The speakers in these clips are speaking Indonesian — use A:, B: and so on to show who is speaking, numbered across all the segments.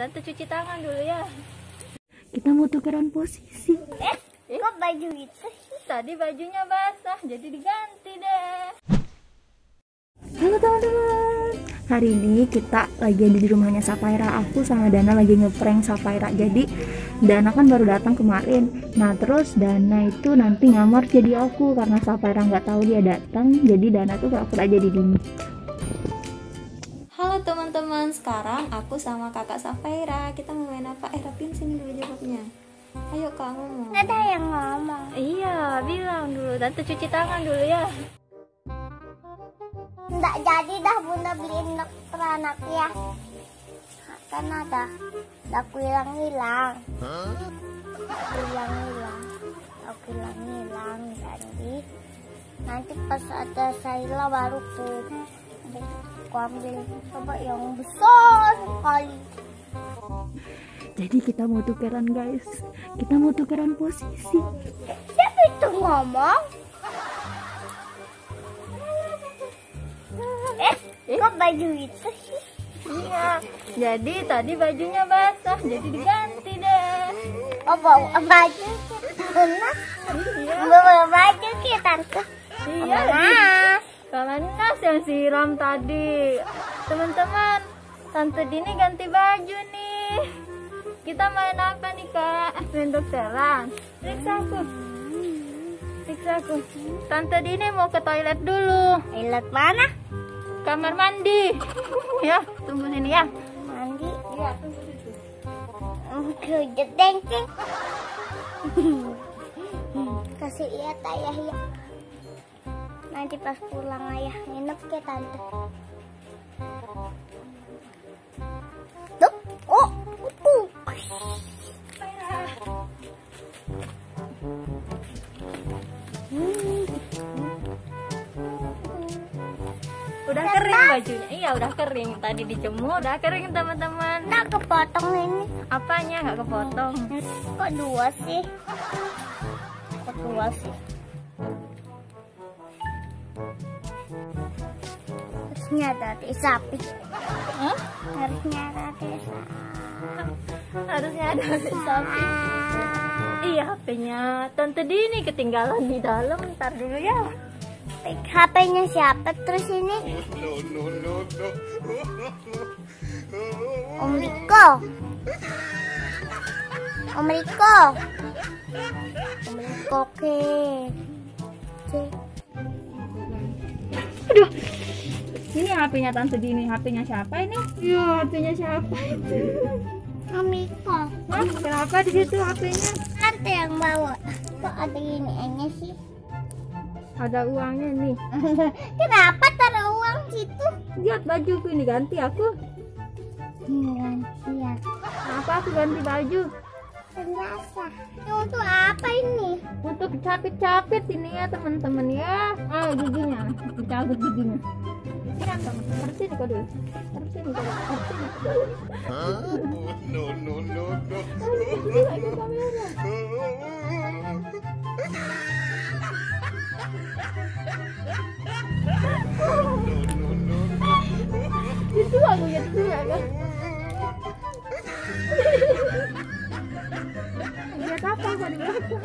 A: tante cuci tangan dulu ya.
B: Kita mau tukeran posisi.
C: Eh, kok baju itu?
A: Tadi bajunya basah, jadi diganti deh.
B: Halo teman-teman. Hari ini kita lagi ada di rumahnya Safaira. Aku sama Dana lagi ngeprank Safaira. Jadi Dana kan baru datang kemarin. Nah terus Dana itu nanti ngamar jadi aku karena Safaira nggak tahu dia datang. Jadi Dana tuh pura-pura jadi Dini.
A: Halo teman-teman, sekarang aku sama kakak Safaira. Kita mau main apa? Eh, rapin sini dulu jawabnya. Ayo kak ngomong.
C: Ada yang ngomong.
A: Iya, bilang dulu. Tante cuci tangan dulu ya.
C: Nggak jadi dah bunda beliin dokter anak ya. Kan ada. Aku hilang-hilang. Aku hilang-hilang. Aku hilang-hilang. Jadi nanti pas ada Saila baru ku ku ambil coba yang besar sekali.
B: Jadi kita mau tukeran guys. Kita mau tukeran posisi.
C: Siapa itu ngomong? Eh, kok baju itu sih?
A: Iya, jadi tadi bajunya basah, jadi diganti deh.
C: Oh, bawa baju kita.
A: Iya,
C: Bawa baju kita, Tante.
A: iya. Kalau Nas yang siram tadi. Teman-teman, Tante Dini ganti baju nih. Kita main apa nih kak? Main dokteran. Periksa aku. Periksa aku. Tante Dini mau ke toilet dulu.
C: toilet mana?
A: Kamar mandi. ya, tunggu sini ya.
C: Mandi.
A: Iya, tunggu situ.
C: Oke, jedengking. Kasih lihat ayah ya. Nanti pas pulang ayah nginep ke tante. Tuh, oh.
A: Udah kering bajunya. Iya, udah kering. Tadi dijemur, udah kering teman-teman.
C: Nggak kepotong ini.
A: Apanya nggak kepotong?
C: Kok dua sih? Kok dua sih? Harusnya dari sapi.
A: Hah?
C: Harusnya dari sapi.
A: Harusnya ada sapi. Iya, HP-nya Tante Dini ketinggalan di dalam. Ntar dulu ya.
C: HP-nya siapa terus ini? Om Riko. Om Riko. Om Riko ke. Ke-
B: Aduh. Ini HP-nya Tante Dini. HP-nya siapa ini? Iya, HP-nya siapa itu?
C: Om Riko.
B: Hah? Kenapa di situ HP-nya?
C: Tante yang bawa. Kok ada ini sih?
B: Ada uangnya nih.
C: Kenapa taruh uang situ?
B: Lihat bajuku ini ganti aku.
C: Ganti ya.
B: Apa aku ganti baju?
C: Biasa. Ini untuk apa ini?
B: Untuk capit-capit ini ya teman-teman ya. Ah giginya, dicabut giginya. Teman. Taruh sini kau dulu. Taruh sini kau dulu. Taruh sini.
D: no, no, no, no.
B: Itu kamera. Itu aku ya itu ya kan. Lihat apa apa di belakang?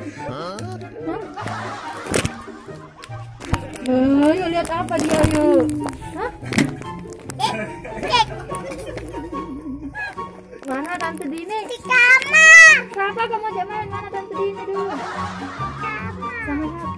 B: Yuk lihat apa dia yuk? Tante Dini?
C: Di kamar.
B: Kenapa kamu mau main mana Tante Dini dulu? Di kamar. Sama siapa?